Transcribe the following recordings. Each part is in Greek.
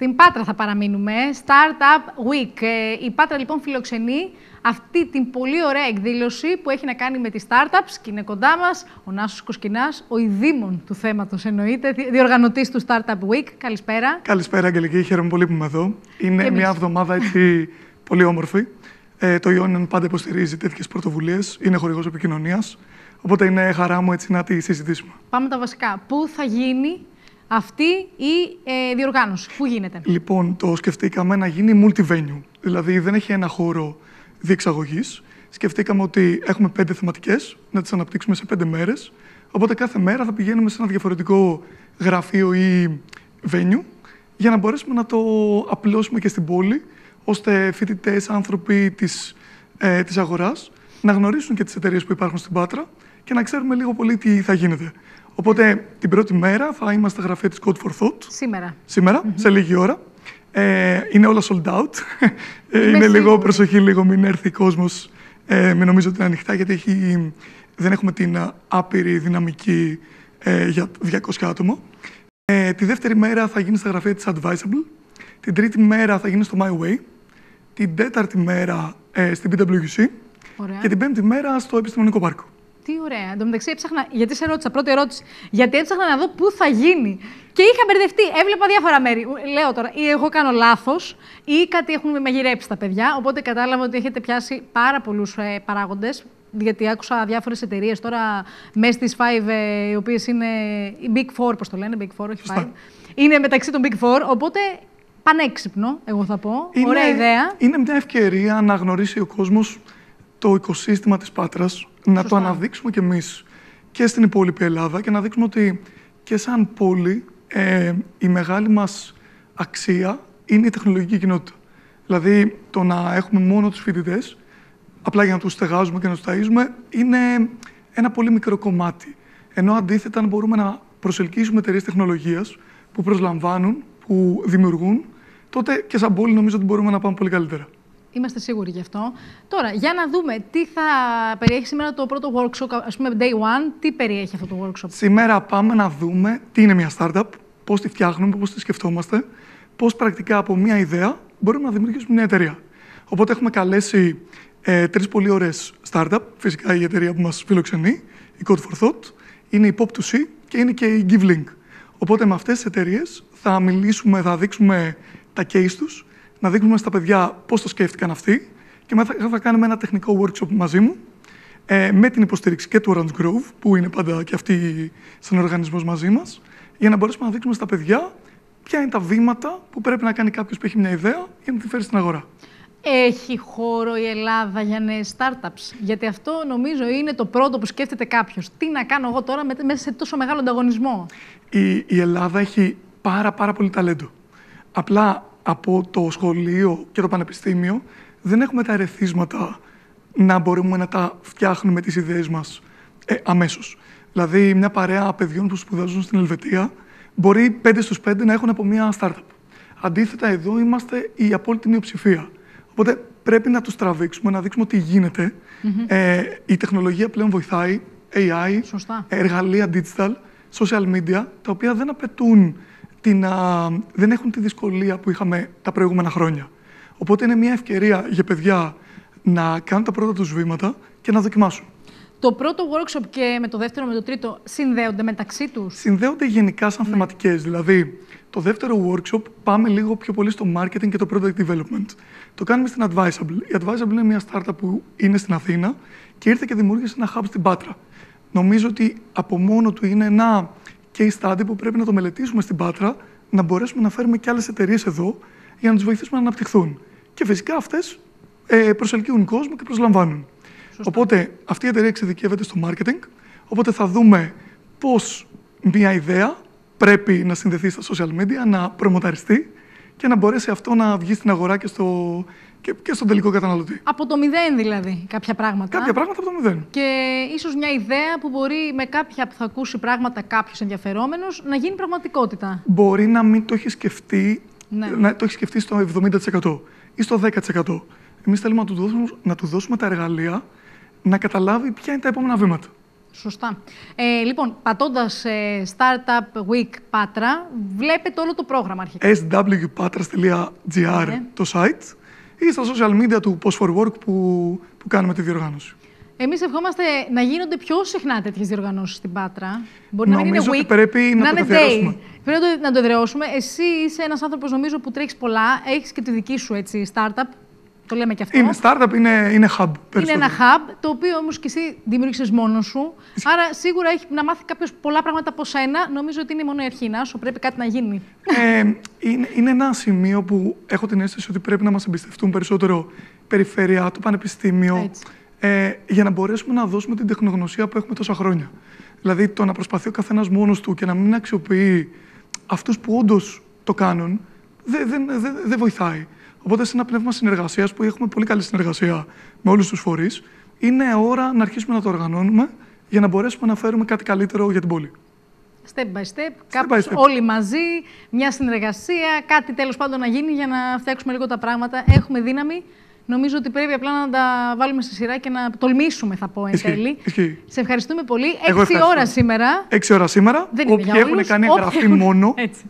Στην Πάτρα θα παραμείνουμε. Startup Week. Ε, η Πάτρα λοιπόν φιλοξενεί αυτή την πολύ ωραία εκδήλωση που έχει να κάνει με τις startups και είναι κοντά μας ο Νάσος Κοσκινάς, ο ειδήμων του θέματος εννοείται, διοργανωτής του Startup Week. Καλησπέρα. Καλησπέρα Αγγελική, χαίρομαι πολύ που είμαι εδώ. Είναι μια εβδομάδα έτσι πολύ όμορφη. Ε, το Ιόνιον πάντα υποστηρίζει τέτοιες πρωτοβουλίες, είναι χορηγός επικοινωνίας. Οπότε είναι χαρά μου έτσι να τη συζητήσουμε. Πάμε τα βασικά. Πού θα γίνει αυτή η ε, διοργάνωση, πού γίνεται; Λοιπόν, το σκεφτήκαμε να γίνει multi-venue. Δηλαδή δεν έχει ένα χώρο διεξαγωγής. Σκεφτήκαμε ότι έχουμε πέντε θεματικές, να τις αναπτύξουμε σε πέντε μέρες. Οπότε κάθε μέρα θα πηγαίνουμε σε ένα διαφορετικό γραφείο ή venue για να μπορέσουμε να το απλώσουμε και στην πόλη, ώστε φοιτητές, άνθρωποι της ε, της αγοράς να γνωρίσουν και τις εταιρείες που υπάρχουν στην Πάτρα και να ξέρουμε λίγο πολύ τι θα γίνεται. Οπότε την πρώτη μέρα θα είμαστε στα γραφεία της Code for Thought. Σήμερα. Σήμερα, σε λίγη ώρα. Ε, είναι όλα sold out. Ε, είναι λίγο προσοχή, λίγο μην έρθει κόσμος. Ε, μην νομίζω ότι είναι ανοιχτά, γιατί έχει, δεν έχουμε την άπειρη δυναμική ε, για 200 άτομα. Ε, τη δεύτερη μέρα θα γίνει στα γραφεία της Advisable. Την τρίτη μέρα θα γίνει στο My Way. Την τέταρτη μέρα ε, στην PwC. Και την πέμπτη μέρα στο Επιστημονικό Πάρκο. Τι ωραία. Εν τω μεταξύ έψαχνα, γιατί σε ρώτησα, πρώτη ερώτηση, γιατί έψαχνα να δω πού θα γίνει. Και είχα μπερδευτεί. Έβλεπα διάφορα μέρη. Λέω τώρα, ή εγώ κάνω λάθος, ή κάτι έχουν μαγειρέψει τα παιδιά. Οπότε κατάλαβα ότι έχετε πιάσει πάρα πολλούς ε, παράγοντες. Γιατί άκουσα διάφορες εταιρείες τώρα μέσα στις Five, ε, οι οποίες είναι οι Big Four, πώς το λένε, Big Four, όχι Five. Είναι μεταξύ των Big Four. Οπότε πανέξυπνο, εγώ θα πω. Είναι, Ωραία ιδέα. Είναι μια ευκαιρία να γνωρίσει ο κόσμος το οικοσύστημα της Πάτρας, να το αναδείξουμε κι εμείς και στην υπόλοιπη Ελλάδα και να δείξουμε ότι και σαν πόλη ε, η μεγάλη μας αξία είναι η τεχνολογική κοινότητα. Δηλαδή, το να έχουμε μόνο τους φοιτητές, απλά για να τους στεγάζουμε και να τους ταΐζουμε, είναι ένα πολύ μικρό κομμάτι. Ενώ αντίθετα, αν μπορούμε να προσελκύσουμε εταιρείες τεχνολογίας που προσλαμβάνουν, που δημιουργούν, τότε και σαν πόλη νομίζω ότι μπορούμε να πάμε πολύ καλύτερα. Είμαστε σίγουροι γι' αυτό. Τώρα, για να δούμε τι θα περιέχει σήμερα το πρώτο workshop, ας πούμε day one, τι περιέχει αυτό το workshop; Σήμερα πάμε να δούμε τι είναι μια startup, πώς τη φτιάχνουμε, πώς τη σκεφτόμαστε, πώς πρακτικά από μια ιδέα μπορούμε να δημιουργήσουμε μια εταιρεία. Οπότε έχουμε καλέσει ε, τρεις πολύ ωραίες startup, φυσικά η εταιρεία που μας φιλοξενεί, η Code for Thought, είναι η Pop2C και είναι και η GiveLink. Οπότε με αυτές τις εταιρείες θα μιλήσουμε, θα δείξουμε τα case τους, να δείχνουμε στα παιδιά πώς το σκέφτηκαν αυτοί και μετά θα κάνουμε ένα τεχνικό workshop μαζί μου ε, με την υποστήριξη και του Orange Grove, που είναι πάντα και αυτή σαν οργανισμό μαζί μας, για να μπορέσουμε να δείξουμε στα παιδιά ποια είναι τα βήματα που πρέπει να κάνει κάποιος που έχει μια ιδέα για να τη φέρει στην αγορά. Έχει χώρο η Ελλάδα για νέες startups. Γιατί αυτό νομίζω είναι το πρώτο που σκέφτεται κάποιος. Τι να κάνω εγώ τώρα μέσα σε τόσο μεγάλο ανταγωνισμό; Η, η Ελλάδα έχει πάρα, πάρα πολύ ταλέντο. Απλά από το σχολείο και το πανεπιστήμιο δεν έχουμε τα ερεθίσματα να μπορούμε να τα φτιάχνουμε τις ιδέες μας ε, αμέσως. Δηλαδή, μια παρέα παιδιών που σπουδάζουν στην Ελβετία μπορεί 5 στους 5 να έχουν από μια startup. Αντίθετα, εδώ είμαστε η απόλυτη μειοψηφία. Οπότε πρέπει να τους τραβήξουμε, να δείξουμε τι γίνεται. Ε, η τεχνολογία πλέον βοηθάει, AI, εργαλεία digital, social media, τα οποία δεν απαιτούν την, α, δεν έχουν τη δυσκολία που είχαμε τα προηγούμενα χρόνια. Οπότε είναι μια ευκαιρία για παιδιά να κάνουν τα πρώτα τους βήματα και να δοκιμάσουν. Το πρώτο workshop και με το δεύτερο με το τρίτο συνδέονται μεταξύ τους; Συνδέονται γενικά σαν ναι. θεματικές. Δηλαδή, το δεύτερο workshop πάμε λίγο πιο πολύ στο marketing και το product development. Το κάνουμε στην Advisable. Η Advisable είναι μια startup που είναι στην Αθήνα και ήρθε και δημιούργησε ένα hub στην Πάτρα. Νομίζω ότι από μόνο του είναι ένα case study που πρέπει να το μελετήσουμε στην Πάτρα, να μπορέσουμε να φέρουμε και άλλες εταιρείες εδώ για να τους βοηθήσουμε να αναπτυχθούν. Και φυσικά αυτές ε, προσελκύουν κόσμο και προσλαμβάνουν. Οπότε αυτή η εταιρεία εξειδικεύεται στο marketing. Οπότε θα δούμε πώς μια ιδέα πρέπει να συνδεθεί στα social media, να προμοταριστεί και να μπορέσει αυτό να βγει στην αγορά και στο, και, και στον τελικό καταναλωτή. Από το μηδέν δηλαδή, κάποια πράγματα. Κάποια πράγματα από το μηδέν. Και ίσως μια ιδέα που μπορεί με κάποια που θα ακούσει πράγματα κάποιος ενδιαφερόμενος να γίνει πραγματικότητα. Μπορεί να μην το έχει σκεφτεί, ναι. να το έχει σκεφτεί στο 70% ή στο 10%. Εμείς θέλουμε να του, δώσουμε, να του δώσουμε τα εργαλεία να καταλάβει ποια είναι τα επόμενα βήματα. Σωστά. Ε, λοιπόν, πατώντας ε, Startup Week Patra, βλέπετε όλο το πρόγραμμα αρχικά. swpatras.gr Ναι. το site ή στα social media του Post for Work που, που κάνουμε τη διοργάνωση. Εμείς ευχόμαστε να γίνονται πιο συχνά τέτοιες διοργανώσεις στην Πάτρα. Μπορεί να μην είναι Νομίζω ότι week, πρέπει να το είναι καθιερώσουμε. day. Πρέπει να το, να το εδραιώσουμε. Εσύ είσαι ένας άνθρωπος, νομίζω, που τρέχεις πολλά. Έχεις και τη δική σου έτσι, startup. Το λέμε και αυτό. Είναι startup, είναι, είναι hub Είναι περισσότερο. ένα hub, το οποίο όμως και εσύ δημιούργησες μόνος σου. Άρα σίγουρα έχει να μάθει κάποιος πολλά πράγματα από σένα. Νομίζω ότι είναι μόνο η αρχή. Να σου πρέπει κάτι να γίνει. Ε, είναι, είναι ένα σημείο που έχω την αίσθηση ότι πρέπει να μας εμπιστευτούν περισσότερο η περιφέρεια, το πανεπιστήμιο, Έτσι. ε, για να μπορέσουμε να δώσουμε την τεχνογνωσία που έχουμε τόσα χρόνια. Δηλαδή, το να προσπαθεί ο καθένας μόνος του και να μην αξιοποιεί αυτούς που όντως το κάνουν, δεν δεν δεν- δεν βοηθάει. Οπότε, σε ένα πνεύμα συνεργασίας, που έχουμε πολύ καλή συνεργασία με όλους τους φορείς, είναι ώρα να αρχίσουμε να το οργανώνουμε για να μπορέσουμε να φέρουμε κάτι καλύτερο για την πόλη. Step by step, by κάπως step. όλοι μαζί, μια συνεργασία, κάτι τέλος πάντων να γίνει για να φτιάξουμε λίγο τα πράγματα. Έχουμε δύναμη. Νομίζω ότι πρέπει απλά να τα βάλουμε στη σειρά και να τολμήσουμε, θα πω εν Ισχύει, τέλει. ισχύει. Σε ευχαριστούμε πολύ. Εγώ Έξι ευχαριστώ. ώρα σήμερα. Έξι ώρα σήμερα. Δεν είναι όποιοι για έχουν όλους. κάνει Όποιοι εγγραφή έχουν- μόνο Έτσι.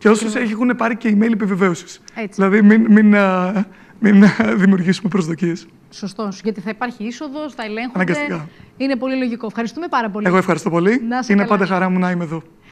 Και όσους έχουν πάρει και email επιβεβαίωσης. Έτσι. Δηλαδή, μην, μην, α, μην α, δημιουργήσουμε προσδοκίες. Σωστός. Γιατί θα υπάρχει είσοδος, θα ελέγχονται. Αναγκαστικά. Είναι πολύ λογικό. Ευχαριστούμε πάρα πολύ. Εγώ ευχαριστώ πολύ. Να είσαι Είναι καλά. πάντα χαρά μου να είμαι εδώ.